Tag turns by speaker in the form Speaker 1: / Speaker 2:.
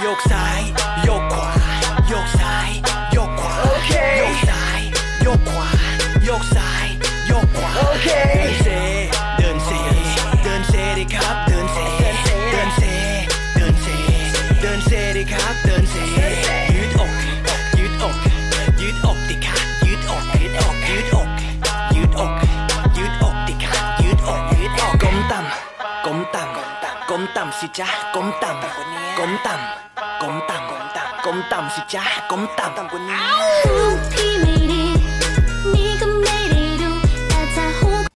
Speaker 1: โยกซ้าย โยกขวา โยกซ้าย โยกขวา
Speaker 2: โอเค
Speaker 1: โยกซ้าย โยกขวา โยกซ้าย โยกขวา
Speaker 2: โอเค
Speaker 1: เดินเซ เดินเซ เดินเซดิครับ เดินเซ
Speaker 2: เดินเซ
Speaker 1: เดินเซ เดินเซ เดินเซดิครับ เดินเซ ยืดอก ยืดอก ยืดอกดิค่ะยืดอก ยืดอก ยืดอก ยืดอก ยืดอกดิค่ะยืดอก ยืดอกก้มต่ำก้มต่ำก้มต่ำสิจ๊ะก้มต่ำก้มต่ำ cống tằm cống tằm cống tằm xịt chá cống tằm tằm quần áo